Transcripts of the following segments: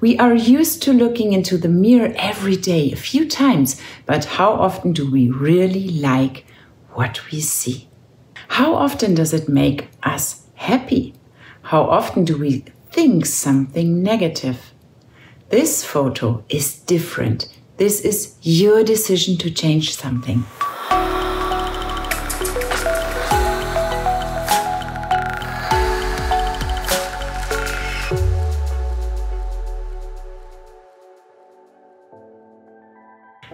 We are used to looking into the mirror every day, a few times, but how often do we really like what we see? How often does it make us happy? How often do we think something negative? This photo is different. This is your decision to change something.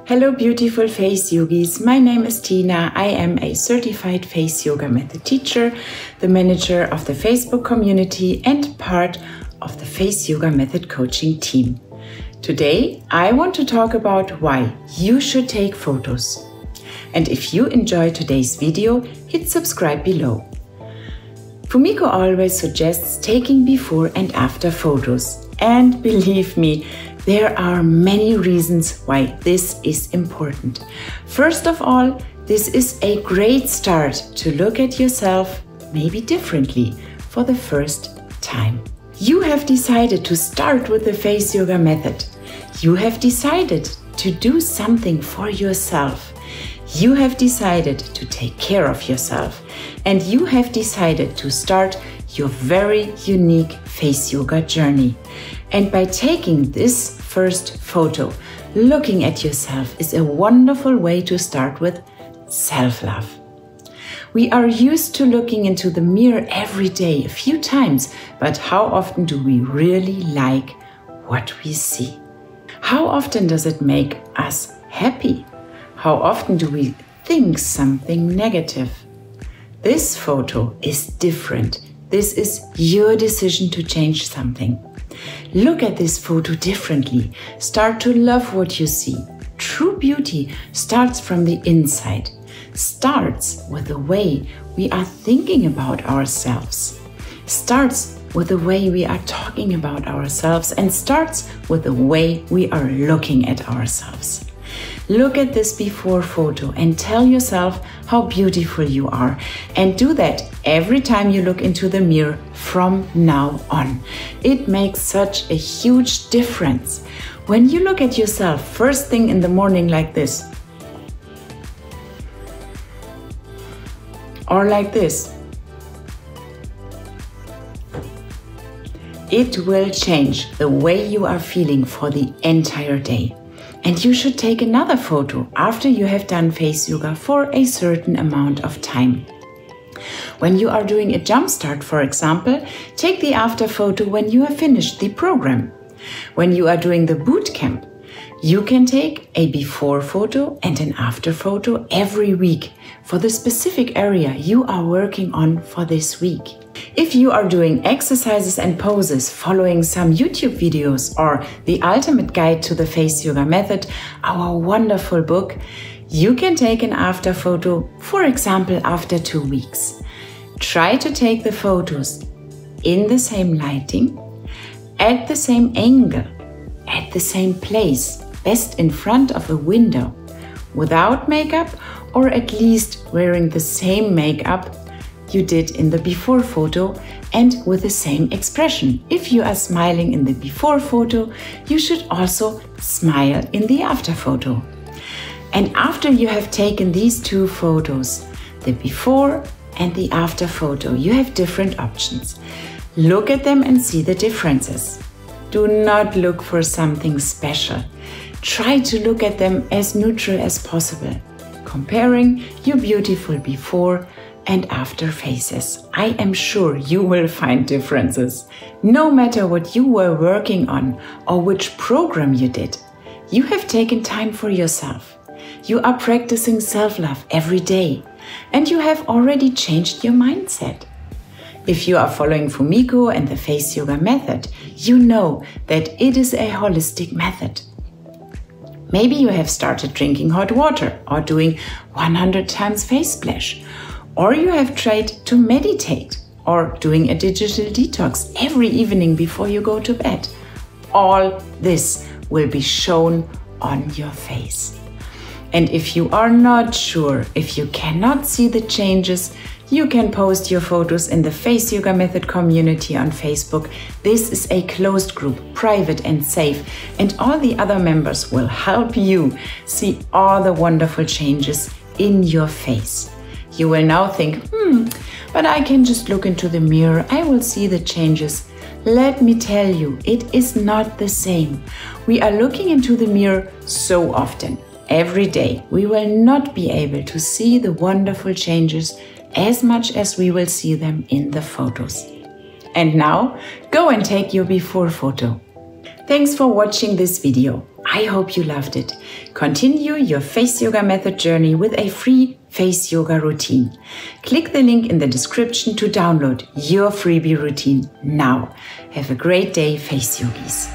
Hello, beautiful face yogis. My name is Tina. I am a certified face yoga method teacher, the manager of the Facebook community, and part of the face yoga method coaching team. Today, I want to talk about why you should take photos. And if you enjoy today's video, hit subscribe below. Fumiko always suggests taking before and after photos. And believe me, there are many reasons why this is important. First of all, this is a great start to look at yourself maybe differently for the first time. You have decided to start with the face yoga method. You have decided to do something for yourself. You have decided to take care of yourself. And you have decided to start your very unique face yoga journey. And by taking this first photo, looking at yourself is a wonderful way to start with self love. We are used to looking into the mirror every day, a few times, but how often do we really like what we see? How often does it make us happy? How often do we think something negative? This photo is different this is your decision to change something. Look at this photo differently. Start to love what you see. True beauty starts from the inside, starts with the way we are thinking about ourselves, starts with the way we are talking about ourselves, and starts with the way we are looking at ourselves. Look at this before photo and tell yourself how beautiful you are. And do that every time you look into the mirror from now on. It makes such a huge difference. When you look at yourself first thing in the morning like this, or like this, it will change the way you are feeling for the entire day. And you should take another photo after you have done face yoga for a certain amount of time. When you are doing a jump start, for example, take the after photo when you have finished the program. When you are doing the boot camp, you can take a before photo and an after photo every week for the specific area you are working on for this week. If you are doing exercises and poses following some YouTube videos or the ultimate guide to the face yoga method, our wonderful book, you can take an after photo, for example, after two weeks. Try to take the photos in the same lighting, at the same angle, at the same place, best in front of a window, without makeup or at least wearing the same makeup you did in the before photo and with the same expression. If you are smiling in the before photo, you should also smile in the after photo. And after you have taken these two photos, the before and the after photo, you have different options. Look at them and see the differences. Do not look for something special. Try to look at them as neutral as possible, comparing your beautiful before and after faces. I am sure you will find differences. No matter what you were working on or which program you did, you have taken time for yourself. You are practicing self love every day and you have already changed your mindset. If you are following Fumiko and the face yoga method, you know that it is a holistic method. Maybe you have started drinking hot water or doing 100 times face splash or you have tried to meditate or doing a digital detox every evening before you go to bed. All this will be shown on your face. And if you are not sure, if you cannot see the changes, You can post your photos in the Face Yoga Method community on Facebook. This is a closed group, private and safe, and all the other members will help you see all the wonderful changes in your face. You will now think, hmm, but I can just look into the mirror, I will see the changes. Let me tell you, it is not the same. We are looking into the mirror so often. Every day, we will not be able to see the wonderful changes as much as we will see them in the photos. And now, go and take your before photo. Thanks for watching this video. I hope you loved it. Continue your face yoga method journey with a free face yoga routine. Click the link in the description to download your freebie routine now. Have a great day, face yogis.